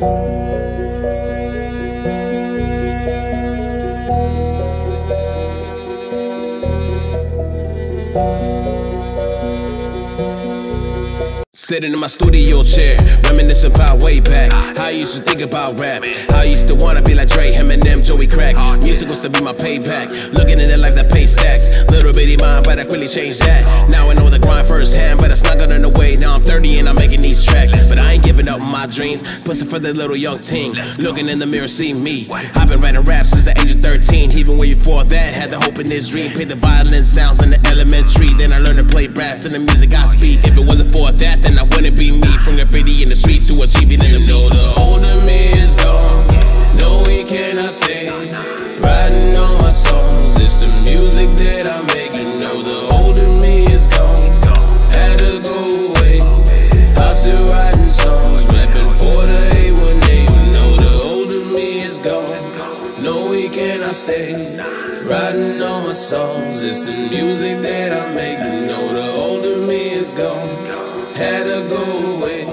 Sitting in my studio chair, reminiscing about way back. How I used to think about rap. How I used to wanna be like Dre, Eminem, Joey Crack. Music was to be my payback. Looking in it like that pay stacks. Little bitty mind, but I quickly changed that. Now I know the dreams. Pussing for the little young teen. Looking in the mirror, see me. I've been writing raps since the age of 13. Even way before that, had the hope in this dream. Played the violin sounds in the elementary. Then I learned to play brass in the music I speak. If it wasn't for that, Writing all my songs, it's the music that I make. You know the older me is gone. Had to go away.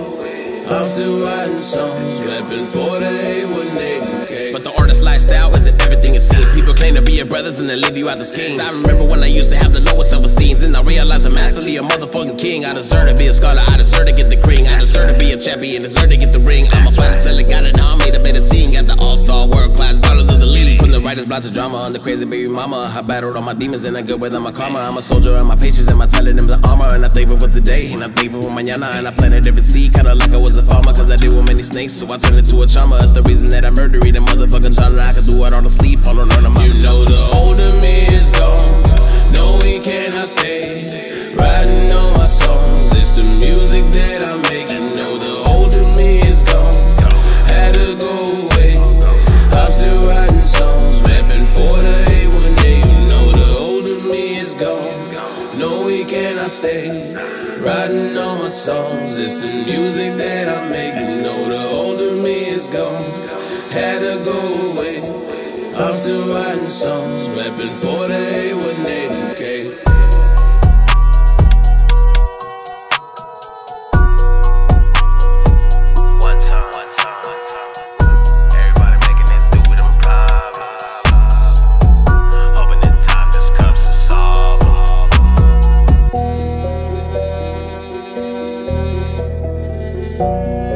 I'm still writing songs, rapping for the A180K. But the artist lifestyle isn't everything it seems. People claim to be your brothers and they leave you out the schemes. I remember when I used to have the lowest self esteem. Then I realized I'm actually a motherfucking king. I deserve to be a scholar, I deserve to get the cream. I deserve to be a champion, deserve From blots of drama, on the crazy baby mama. I battled all my demons and I good with my karma. I'm a soldier and my patience and my talent and the armor. And I'm thankful for today, and I'm thankful for mañana. And I planted every seed, kinda like I was a farmer. Cause I deal with many snakes, so I turned into a charmer. It's the reason that I murder the motherfucking genre. I can do it all to sleep, all on earn You know the No, we cannot stay. Writing all my songs, it's the music that I make. You know the older me is gone. Had to go away. I'm still writing songs, rapping for the A180K. 'Em.